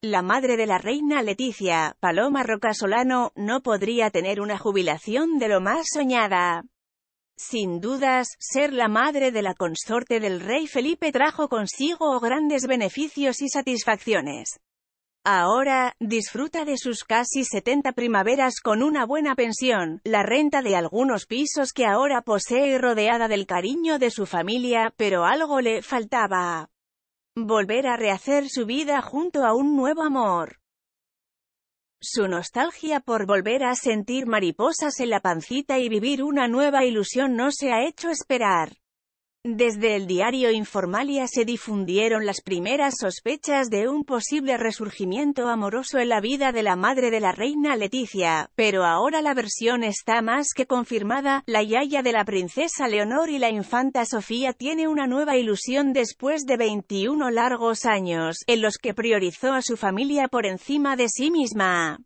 la madre de la reina Leticia, Paloma Rocasolano, no podría tener una jubilación de lo más soñada. Sin dudas, ser la madre de la consorte del rey Felipe trajo consigo grandes beneficios y satisfacciones. Ahora, disfruta de sus casi 70 primaveras con una buena pensión, la renta de algunos pisos que ahora posee rodeada del cariño de su familia, pero algo le faltaba. Volver a rehacer su vida junto a un nuevo amor. Su nostalgia por volver a sentir mariposas en la pancita y vivir una nueva ilusión no se ha hecho esperar. Desde el diario Informalia se difundieron las primeras sospechas de un posible resurgimiento amoroso en la vida de la madre de la reina Leticia, pero ahora la versión está más que confirmada, la yaya de la princesa Leonor y la infanta Sofía tiene una nueva ilusión después de 21 largos años, en los que priorizó a su familia por encima de sí misma.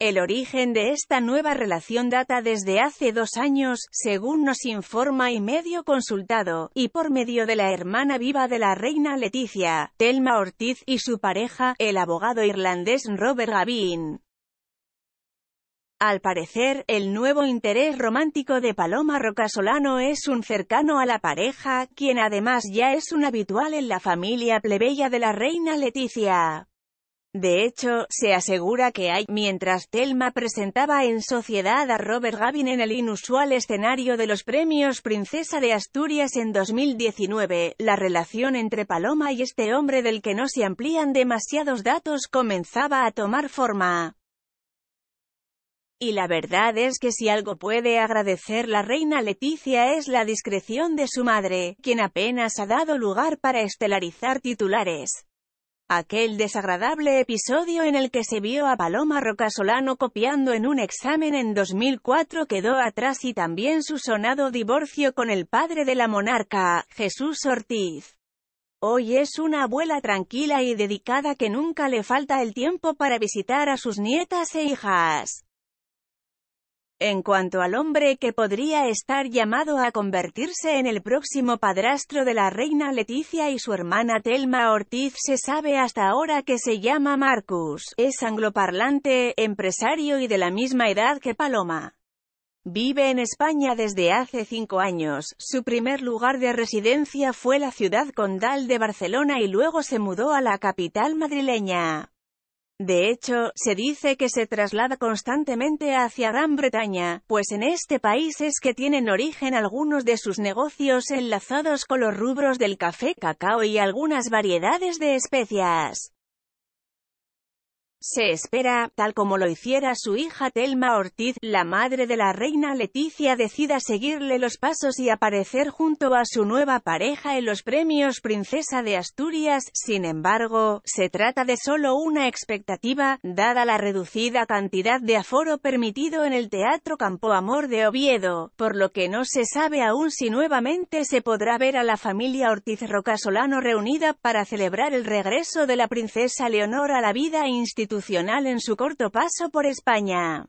El origen de esta nueva relación data desde hace dos años, según nos informa y medio consultado, y por medio de la hermana viva de la reina Leticia, Telma Ortiz, y su pareja, el abogado irlandés Robert Gavin. Al parecer, el nuevo interés romántico de Paloma Rocasolano es un cercano a la pareja, quien además ya es un habitual en la familia plebeya de la reina Leticia. De hecho, se asegura que hay, mientras Telma presentaba en sociedad a Robert Gavin en el inusual escenario de los premios Princesa de Asturias en 2019, la relación entre Paloma y este hombre del que no se amplían demasiados datos comenzaba a tomar forma. Y la verdad es que si algo puede agradecer la reina Leticia es la discreción de su madre, quien apenas ha dado lugar para estelarizar titulares. Aquel desagradable episodio en el que se vio a Paloma Rocasolano copiando en un examen en 2004 quedó atrás y también su sonado divorcio con el padre de la monarca, Jesús Ortiz. Hoy es una abuela tranquila y dedicada que nunca le falta el tiempo para visitar a sus nietas e hijas. En cuanto al hombre que podría estar llamado a convertirse en el próximo padrastro de la reina Leticia y su hermana Telma Ortiz se sabe hasta ahora que se llama Marcus, es angloparlante, empresario y de la misma edad que Paloma. Vive en España desde hace cinco años, su primer lugar de residencia fue la ciudad condal de Barcelona y luego se mudó a la capital madrileña. De hecho, se dice que se traslada constantemente hacia Gran Bretaña, pues en este país es que tienen origen algunos de sus negocios enlazados con los rubros del café, cacao y algunas variedades de especias. Se espera, tal como lo hiciera su hija Telma Ortiz, la madre de la reina Leticia decida seguirle los pasos y aparecer junto a su nueva pareja en los premios Princesa de Asturias. Sin embargo, se trata de solo una expectativa, dada la reducida cantidad de aforo permitido en el Teatro Campo Amor de Oviedo, por lo que no se sabe aún si nuevamente se podrá ver a la familia Ortiz Rocasolano reunida para celebrar el regreso de la princesa Leonor a la vida institucional en su corto paso por España.